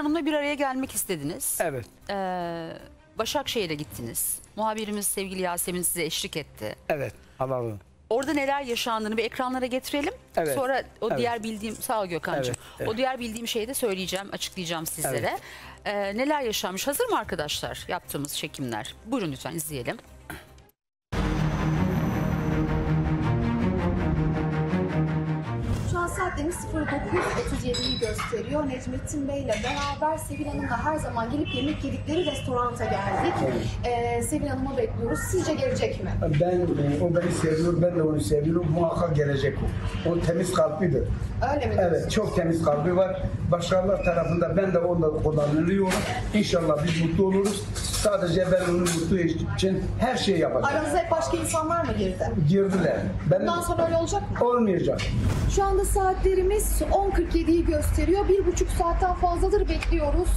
Hanım'la bir araya gelmek istediniz. Evet. Ee, Başakşehir'e gittiniz. Muhabirimiz sevgili Yasemin size eşlik etti. Evet. Alalım. Orada neler yaşandığını bir ekranlara getirelim. Evet. Sonra o Evet. diğer bildiğim sağ ol Gökhan'cığım. Evet, evet. O diğer bildiğim şeyi de söyleyeceğim, açıklayacağım sizlere. Evet. Ee, neler yaşanmış? Hazır mı arkadaşlar yaptığımız çekimler? Buyurun lütfen izleyelim. Saatlerimiz 09.37'yi gösteriyor. Necmettin Bey ile beraber Sevil Hanım'la her zaman gelip yemek yedikleri restoranta geldik. Ee, Sevil Hanım'ı bekliyoruz. Sizce gelecek mi? Ben, e, o beni seviyor, ben de onu seviyorum. Muhakkak gelecek o. O temiz kalplidir. Öyle mi? Evet, çok temiz kalbi var. Başkaları tarafında ben de onda kullanılıyorum. İnşallah biz mutlu oluruz. Sadece ben onu mutlu için her şeyi yapacağım. Aranıza hep başka insanlar mı girdi? Girdiler. Ben Bundan sonra öyle olacak mı? olmayacak. Şu anda saatlerimiz 10.47'yi gösteriyor. Bir buçuk saatten fazladır bekliyoruz.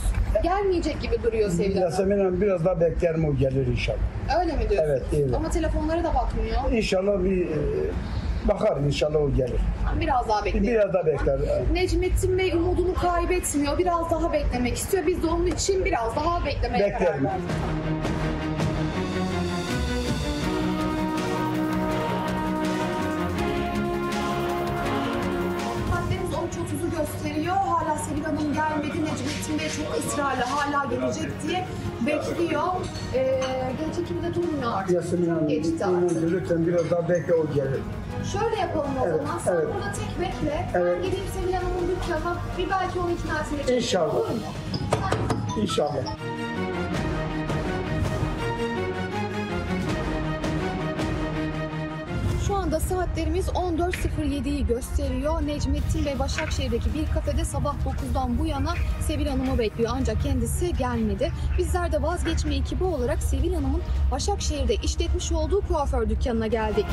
Gelmeyecek gibi duruyor Sevil Hanım. Yasemin Hanım biraz daha beklerim o gelir inşallah. Öyle mi diyorsunuz? Evet, evet. Ama telefonlara da bakmıyor. İnşallah bir e, bakarım inşallah o gelir. Biraz daha bekleyelim. Biraz daha bekler. Necmettin Bey umudunu kaybetmiyor. Biraz daha beklemek istiyor. Biz de onun için biraz daha beklemeye karar Beklerim. verdik. Saatlerimiz 13.30'u gösteriyor. Hala Sevil Hanım gelmedi. Necmettin Bey çok ısrarlı hala gelecek diye bekliyor. Ee, gelecek gibi de durmuyor artık. Yasemin Hanım Geçti artık. lütfen biraz daha bekle o gelir. Şöyle yapalım o Evet, zaman. Sen evet. burada tek bekle. Evet. Ben gideyim Sevil Hanım'ın dükkanına. Bir belki onu ikna etmeye çalışayım. İnşallah. Olur mu? Sen- İnşallah. Şu anda saatlerimiz 14.07'yi gösteriyor. Necmettin Bey Başakşehir'deki bir kafede sabah 9'dan bu yana Sevil Hanım'ı bekliyor ancak kendisi gelmedi. Bizler de vazgeçme ekibi olarak Sevil Hanım'ın Başakşehir'de işletmiş olduğu kuaför dükkanına geldik.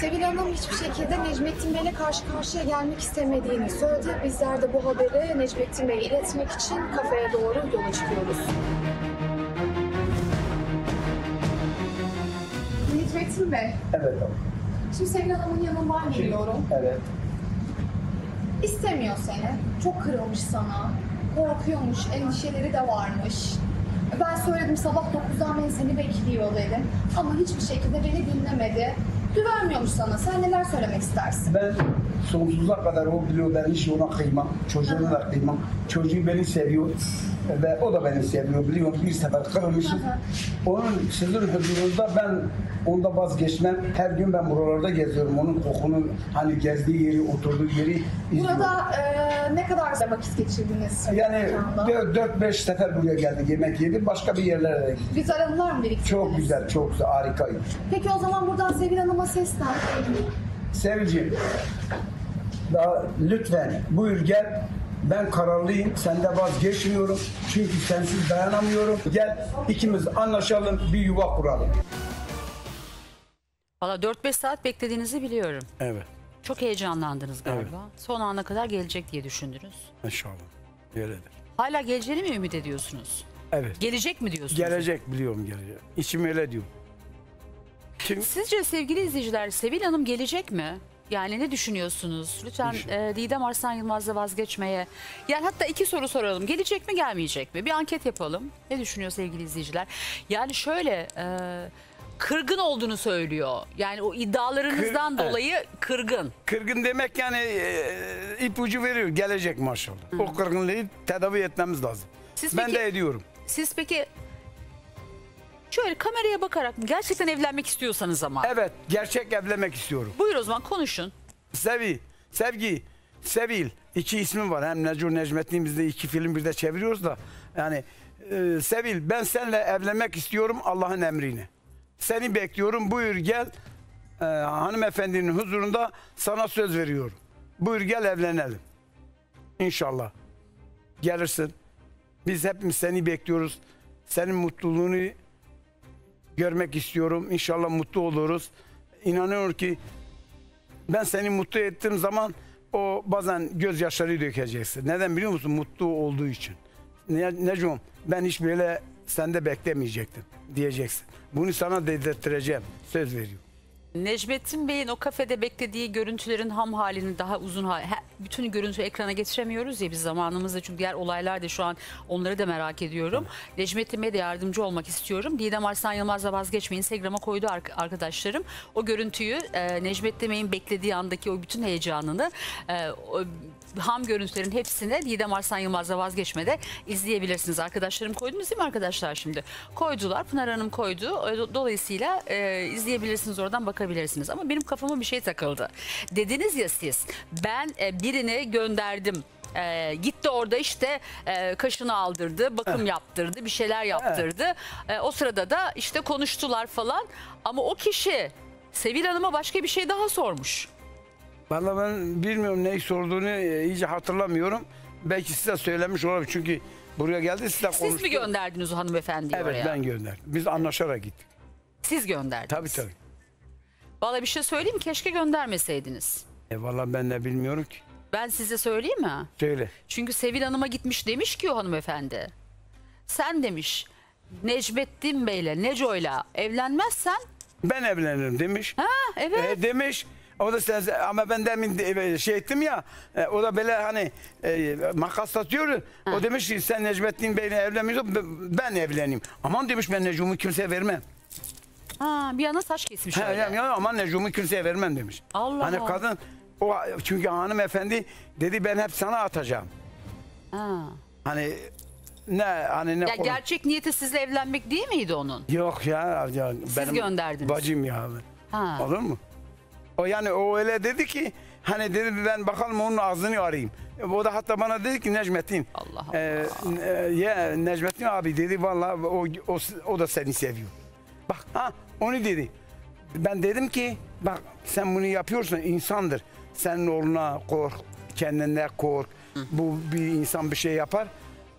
Sevil Hanım hiçbir şekilde Necmettin Bey'le karşı karşıya gelmek istemediğini söyledi. Bizler de bu haberi Necmettin Bey'e iletmek için kafeye doğru yola çıkıyoruz. Necmettin Bey, Evet abi. şimdi Sevil Hanım'ın yanından geliyorum. Evet. İstemiyor seni. Çok kırılmış sana. Korkuyormuş, endişeleri de varmış. Ben söyledim sabah 9'dan beri seni bekliyor dedim. Ama hiçbir şekilde beni dinlemedi. Güvenmiyormuş sana. Sen neler söylemek istersin? Ben sonsuza kadar o biliyor ben hiç ona kıymam. Çocuğunu da kıymam. Çocuğu beni seviyor ve o da beni seviyor biliyor. Bir sefer kırılmışım. Onun sizin huzurunuzda ben onda vazgeçmem. Her gün ben buralarda geziyorum. Onun kokunu hani gezdiği yeri, oturduğu yeri izliyorum. Burada e, ne kadar vakit geçirdiniz? yani mekanda? 4-5 sefer buraya geldik yemek yedik. Başka bir yerlere de gittik. Güzel anılar mı biriktirdiniz? Çok güzel, çok güzel, harikaydı. Peki o zaman buradan Sevil Hanım'a seslen. Sevicim, daha lütfen buyur gel. Ben kararlıyım. Sende vazgeçmiyorum. Çünkü sensiz dayanamıyorum. Gel ikimiz anlaşalım, bir yuva kuralım. Valla 4-5 saat beklediğinizi biliyorum. Evet. Çok heyecanlandınız galiba. Son ana kadar gelecek diye düşündünüz. İnşallah. Öyledir. Hala geleceğini mi ümit ediyorsunuz? Evet. Gelecek mi diyorsunuz? Gelecek biliyorum gelecek. İçim öyle diyor. Kim? Sizce sevgili izleyiciler Sevil Hanım gelecek mi? Yani ne düşünüyorsunuz? Lütfen Düşün- e, Didem Arslan Yılmaz'la vazgeçmeye. Yani hatta iki soru soralım. Gelecek mi gelmeyecek mi? Bir anket yapalım. Ne düşünüyor sevgili izleyiciler? Yani şöyle e, kırgın olduğunu söylüyor. Yani o iddialarınızdan Kır- dolayı kırgın. Kırgın demek yani e, ipucu veriyor. Gelecek maşallah. O kırgınlığı tedavi etmemiz lazım. Siz ben peki- de ediyorum. Siz peki şöyle kameraya bakarak gerçekten evlenmek istiyorsanız ama. Evet, gerçek evlenmek istiyorum. Buyur o zaman konuşun. Sevi, Sevgi, Sevil. iki ismi var. Hem Necur Necmettin biz de iki film bir de çeviriyoruz da. Yani e, Sevil ben seninle evlenmek istiyorum Allah'ın emrini. Seni bekliyorum buyur gel. E, hanımefendinin huzurunda sana söz veriyorum. Buyur gel evlenelim. İnşallah. Gelirsin. Biz hepimiz seni bekliyoruz. Senin mutluluğunu görmek istiyorum. İnşallah mutlu oluruz. İnanıyorum ki ben seni mutlu ettiğim zaman o bazen gözyaşları dökeceksin. Neden biliyor musun? Mutlu olduğu için. Ne, Necum ben hiç böyle sende beklemeyecektim diyeceksin. Bunu sana dedirttireceğim. Söz veriyorum. Necmettin Bey'in o kafede beklediği görüntülerin ham halini daha uzun hal, bütün görüntü ekrana getiremiyoruz ya biz zamanımızda çünkü diğer olaylar da şu an onları da merak ediyorum. Necmettin Bey'e de yardımcı olmak istiyorum. Didem Arslan Yılmaz'la vazgeçmeyin. Instagram'a koydu ark- arkadaşlarım. O görüntüyü e, Necmettin Bey'in beklediği andaki o bütün heyecanını e, o, ham görüntülerin hepsini Didem Arslan Yılmaz'la vazgeçmede izleyebilirsiniz. Arkadaşlarım koydunuz değil mi arkadaşlar şimdi? Koydular. Pınar Hanım koydu. E, Dolayısıyla e, izleyebilirsiniz oradan bakabilirsiniz. Ama benim kafama bir şey takıldı. Dediniz ya siz ben e, birini gönderdim. E, gitti orada işte e, kaşını aldırdı, bakım yaptırdı, bir şeyler yaptırdı. E, o sırada da işte konuştular falan. Ama o kişi Sevil Hanım'a başka bir şey daha sormuş. Vallahi ben bilmiyorum neyi sorduğunu e, iyice hatırlamıyorum. Belki size söylemiş olabilir çünkü buraya geldi size konuştu. Siz mi gönderdiniz o hanımefendiyi Evet oraya? ben gönderdim. Biz anlaşarak gittik. Siz gönderdiniz. Tabii tabii. Vallahi bir şey söyleyeyim mi? keşke göndermeseydiniz. E vallahi ben de bilmiyorum ki. Ben size söyleyeyim mi? Söyle. Çünkü Sevil Hanım'a gitmiş demiş ki o hanımefendi. Sen demiş Necmettin Bey'le Neco'yla evlenmezsen Ben evlenirim demiş. ha evet E, demiş. O da sen ama ben demin de- şey ettim ya. e, o da böyle hani e, makas atıyor. O demiş ki sen Necmettin Bey'le evlenmiyorsun ben- evleneyim. Aman demiş ben Necum'u kimseye vermem. ha, bir yana saç kesmiş Ha, öyle. ya, aman Necum'u kimseye vermem demiş. Allah hani Allah. kadın o çünkü hanımefendi dedi ben hep sana atacağım. Ha. Hani ne hani ne Ya gerçek niyeti sizle evlenmek değil miydi onun? Yok ya, ya benim gönderdiniz. Bacım ya. Ha. Olur mu? O yani o öyle dedi ki hani dedi ben bakalım onun ağzını arayayım. O da hatta bana dedi ki Necmettin. Allah e, e, ya Necmettin abi dedi vallahi o, o, o da seni seviyor. Bak ha onu dedi. Ben dedim ki bak sen bunu yapıyorsun insandır. Senin oğluna kork, kendine kork. Bu bir insan bir şey yapar.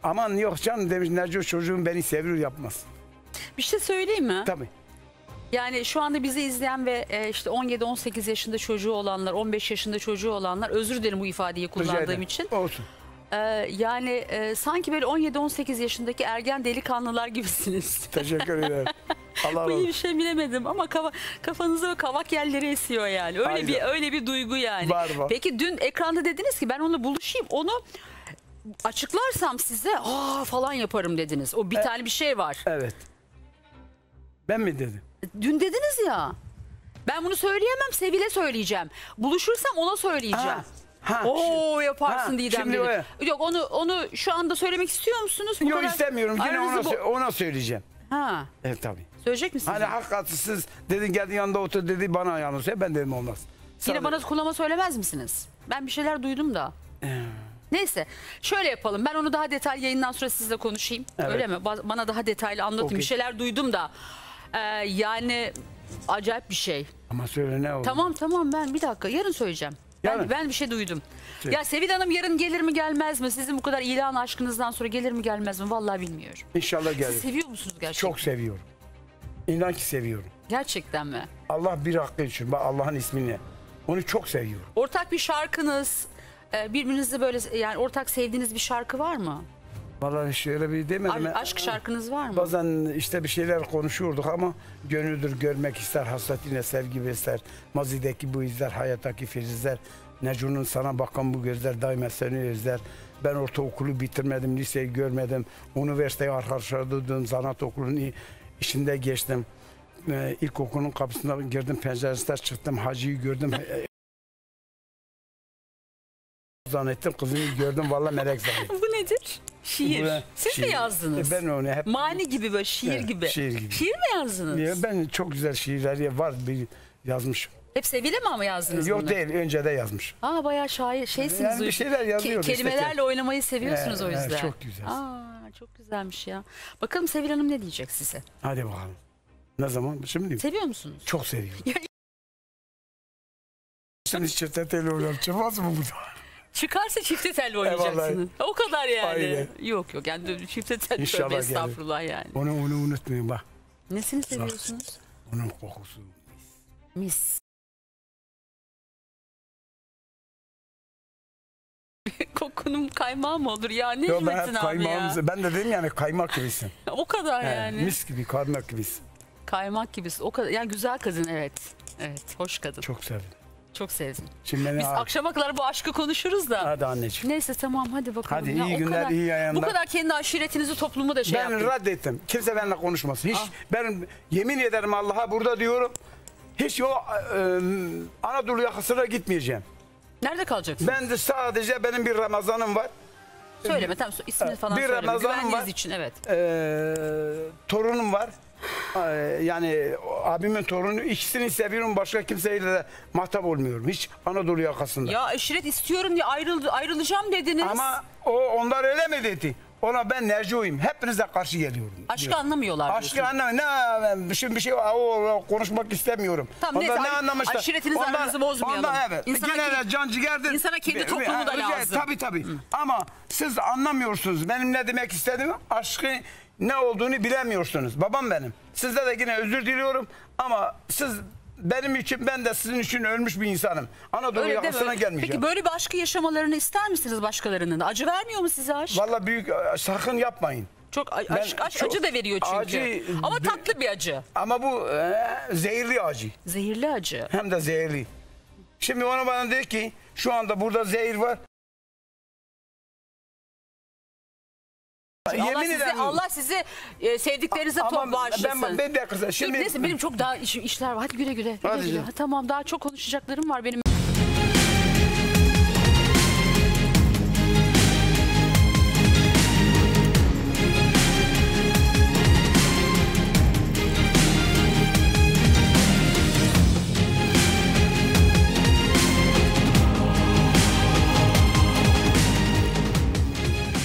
Aman yok canım demiş Neco çocuğum beni seviyor yapmaz. Bir şey söyleyeyim mi? Tabii. Yani şu anda bizi izleyen ve e, işte 17-18 yaşında çocuğu olanlar, 15 yaşında çocuğu olanlar özür dilerim bu ifadeyi kullandığım için. Olsun. Ee, yani e, sanki böyle 17-18 yaşındaki ergen delikanlılar gibisiniz. Teşekkür ederim. Allah Bu iyi bir şey bilemedim ama kafa, kafanızda kavak yerleri esiyor yani. Öyle Aynen. bir öyle bir duygu yani. Var, var. Peki dün ekranda dediniz ki ben onunla buluşayım. Onu açıklarsam size aa falan yaparım dediniz. O bir E- tane bir şey var. Evet. Ben mi dedim? Dün dediniz ya. Ben bunu söyleyemem Sevil'e söyleyeceğim. Buluşursam ona söyleyeceğim. Ha, ha, Oo yaparsın ha, Didem şimdi dedi. o- Yok onu onu şu anda söylemek istiyor musunuz? Bu Yok kadar- istemiyorum. Yine ona, bu- ona söyleyeceğim. Ha, Evet tabii. söyleyecek misiniz? Hani hakikatsız dedin geldin yanında otur dedi bana yalnız ben dedim olmaz. Yine Sadece- bana kulağıma söylemez misiniz? Ben bir şeyler duydum da. Ee. Neyse şöyle yapalım. Ben onu daha detaylı yayından sonra sizle konuşayım. Evet. Öyle mi? Ba- Bana daha detaylı anlatın. Okey. Bir şeyler duydum da. Ee, yani acayip bir şey. Ama söyle ne oldu? Tamam tamam ben bir dakika yarın söyleyeceğim. Ben, Yarın. ben bir şey duydum. Ya Sevil Hanım yarın gelir mi gelmez mi? Sizin bu kadar ilan aşkınızdan sonra gelir mi gelmez mi? Vallahi bilmiyorum. İnşallah Siz gelir. seviyor musunuz gerçekten? Çok seviyorum. İnan ki seviyorum. Gerçekten mi? Allah bir hakkı için. Bak Allah'ın ismini. Onu çok seviyorum. Ortak bir şarkınız, e, birbirinizle böyle yani ortak sevdiğiniz bir şarkı var mı? Vallahi şöyle bir demedim. A- aşk şarkınız var mı? Bazen işte bir şeyler konuşuyorduk ama gönüldür görmek ister, hasretine sevgi besler. Mazideki bu izler, hayattaki filizler. Necun'un sana bakan bu gözler daima seni özler. Ben ortaokulu bitirmedim, liseyi görmedim. Üniversiteye arkadaşlardım, zanaat okulunun içinde geçtim. Ee, ilkokulun kapısına girdim, penceresinden çıktım, hacıyı gördüm. Zannettim, kızını gördüm, vallahi melek zannettim. Bu nedir? Şiir. Bu- Siz şiir. mi yazdınız? E, Ben onu hep Mani gibi böyle şiir Evet, gibi. şiir gibi. Şiir mi yazdınız? Ya ben çok güzel şiirler var bir yazmışım. Hep Sevil'e mi ama yazdınız Yok bunu? değil önce de yazmış. Aa bayağı şair şeysiniz. Yani bir şeyler yazıyoruz işte. Kelimelerle oynamayı seviyorsunuz Ee, o evet, yüzden. çok güzel. Aa çok güzelmiş ya. Bakalım Sevil Hanım ne diyecek size? Hadi bakalım. Ne zaman? Şimdi mi? Seviyor musunuz? Çok seviyorum. Çifte tel oynayalım. Çıkmaz mı bu da? Çıkarsa çifte tel oynayacaksınız. O kadar yani. Aynen. Yok yok yani çifte tel İnşallah tövbe estağfurullah yani. Onu onu unutmayın bak. Nesini seviyorsunuz? Onun kokusu. Mis. Kokunun kaymağı mı olur ya? Ne Yo, ben hep ya? ben de dedim yani kaymak gibisin. O kadar He, yani. Mis gibi kaymak gibisin. Kaymak gibisin. O kadar yani güzel kadın evet. Evet, hoş kadın. Çok, Çok sevdim. Şimdi Biz akşama kadar bu aşkı konuşuruz da. Hadi anneciğim. Neyse tamam hadi bakalım. Hadi, Ya iyi günler, kadar- iyi yayınlar. Bu kadar kendi aşiretinizi toplumu da şey ben yaptın. reddettim. Kimse benimle konuşmasın. Hiç Ah. ben yemin ederim Allah'a burada diyorum. Hiç o e, Anadolu yakasına gitmeyeceğim. Nerede kalacaksın? Ben de sadece benim bir Ramazanım var. Söyleme tamam ismini falan Bir söyleme. Ramazan'ım Güvenliğiniz var. için evet. Ee, torunum var. Ee, yani abimin torunu ikisini seviyorum. Başka kimseyle de muhatap olmuyorum. Hiç Anadolu yakasında. Ya aşiret istiyorum diye ayrıl, ayrılacağım dediniz. Ama o onlar öyle mi dedi? Ona ben Nerco'yum. Hepinize karşı geliyorum. Aşkı diyor. anlamıyorlar Aşkı anlamıyor. Ne şimdi bir şey o, o, konuşmak istemiyorum. Tamam, neyse, aş- aşiretinizle aranızı bozmayalım. Ondan evet. İnsana Gene de can ciğerdir. insana kendi toplumu da lazım. Tabii tabii. Ama siz anlamıyorsunuz. Benim ne demek istediğimi. Aşkı ne olduğunu bilemiyorsunuz. Babam benim. Sizde de yine özür diliyorum. Ama siz benim için ben de sizin için ölmüş bir insanım. Anadolu Öyle yakasına gelmeyeceğim. Peki böyle bir aşkı yaşamalarını ister misiniz başkalarının? Acı vermiyor mu size aşk? Vallahi büyük sakın yapmayın. Çok Ben aşk, aşk çok- acı da veriyor çünkü. acı- Ama tatlı bir acı. Ama bu e, zehirli acı. Zehirli acı. Hem de zehirli. Şimdi ona bana dedi ki şu anda burada zehir var. Allah sizi, Allah sizi e, sevdiklerinize Ama bağışlasın. ben, ben de. Dur, Şimdi neyse benim çok daha iş- işler var. Hadi güle güle. güle Hadi güle. Ha, tamam daha çok konuşacaklarım var benim